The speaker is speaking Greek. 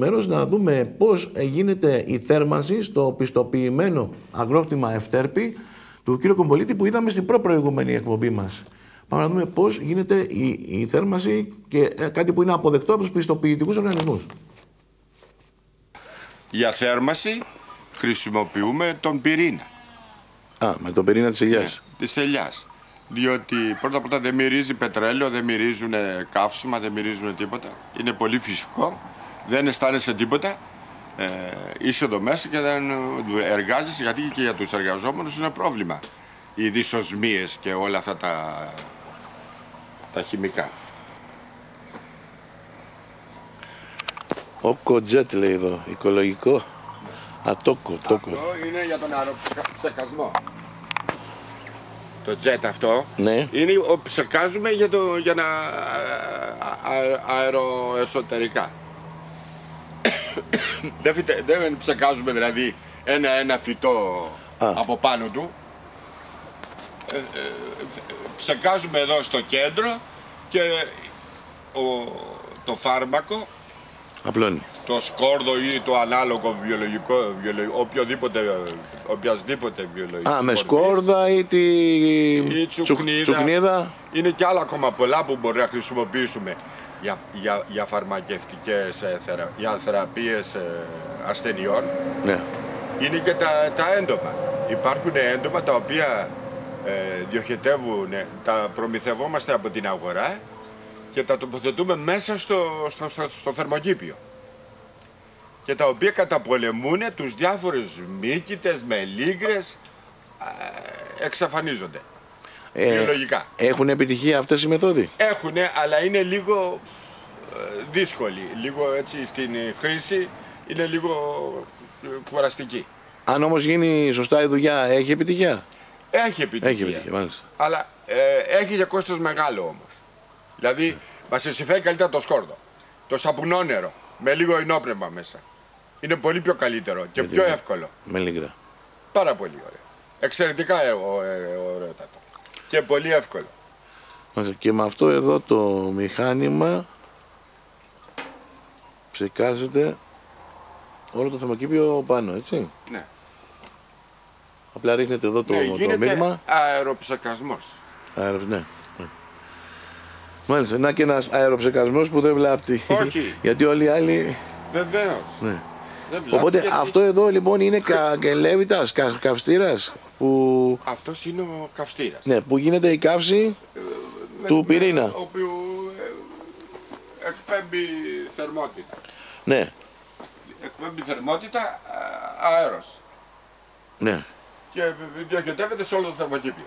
μέρος να δούμε πώς γίνεται η θέρμανση στο πιστοποιημένο αγρόκτημα Ευτέρπη του κ. Κομπολίτη που είδαμε στην προ-προηγούμενη εκπομπή μας. Πάμε να δούμε πώς γίνεται η, η θέρμανση και ε, κάτι που είναι αποδεκτό από τους πιστοποιητικούς οργανισμούς. Για θέρμαση χρησιμοποιούμε τον πυρήνα Α, με τον πυρήνα της ελιάς. της ελιάς. Διότι πρώτα απ' όλα δεν μυρίζει πετρέλαιο, δεν μυρίζουν καύσιμα, δεν μυρίζουν τίποτα. Είναι πολύ φυσικό, δεν αισθάνεσαι τίποτα. Ε, είσαι εδώ μέσα και δεν εργάζεσαι γιατί και για τους εργαζόμενους είναι πρόβλημα. Οι δυσοσμίες και όλα αυτά τα, τα χημικά. Όκο τζετ λέει εδώ, οικολογικό. Ατόκο, τόκο. Αυτό είναι για τον αεροψεκασμό. Το τζετ αυτό Ναι. είναι ο ψεκάζουμε για, το, για να α- α- αεροεσωτερικά. δεν, φυτε- δεν ψεκάζουμε δηλαδή ένα-ένα φυτό Α. από πάνω του. Ε, ε, ψεκάζουμε εδώ στο κέντρο και ο, το φάρμακο Απλώνει. το σκόρδο ή το ανάλογο βιολογικό, βιολογικό οποιοδήποτε, οποιασδήποτε βιολογικό. Α, με μορφής, σκόρδα ή τη ή τσουκ- τσουκνίδα. τσουκνίδα. Είναι και άλλα ακόμα πολλά που μπορεί να χρησιμοποιήσουμε για, για, για φαρμακευτικές ε, θερα, για θεραπείες ε, ασθενειών. Ναι. Είναι και τα, τα έντομα. Υπάρχουν έντομα τα οποία ε, διοχετεύουν, ε, τα προμηθευόμαστε από την αγορά και τα τοποθετούμε μέσα στο, στο, στο, στο θερμοκήπιο. Και τα οποία καταπολεμούν τους διάφορους μύκητες, μελίγρες, ε, εξαφανίζονται. Ε, Βιολογικά. έχουν επιτυχία αυτές οι μεθόδοι; Έχουνε, αλλά είναι λίγο ε, δύσκολη. Λίγο έτσι στην ε, χρήση είναι λίγο ε, κουραστική. Αν όμως γίνει σωστά η δουλειά, έχει επιτυχία; Έχει επιτυχία. Έχει επιτυχία, μάλιστα. Αλλά ε, έχει και κόστος μεγάλο όμως. Δηλαδή, μας συμφέρει καλύτερα το σκόρδο. Το σαπουνόνερο, με λίγο ενόπνευμα μέσα. Είναι πολύ πιο καλύτερο και πιο είναι- εύκολο. Με λίγρα. Πάρα πολύ ωραίο. Εξαιρετικά ε, ο- ε, ωραιότατο. Και πολύ εύκολο. Μάλιστα. Και με αυτό εδώ το μηχάνημα ψεκάζεται όλο το θερμοκήπιο πάνω, έτσι; Ναι. Απλά ρίχνετε εδώ το, ναι, το γίνεται μείγμα. αεροψεκασμός. Αερο, ναι. ναι. Μάλιστα, να και ένας αεροψεκασμός που δεν βλάπτει. Όχι. Γιατί όλοι οι άλλοι... Βεβαίως. Ναι. Δεν βλάπτει Οπότε γιατί- αυτό εδώ λοιπόν είναι κα, κελέβητας, κα, καυστήρας που, Αυτός είναι ο καυστήρας. ναι, που γίνεται η καύση Με- του με- πυρήνα. Ο οποίος ε, εκπέμπει θερμότητα. Ναι, Εκπέμπει θερμότητα α, αέρος. ναι. Και διοχετεύεται σε όλο το θερμοκήπιο.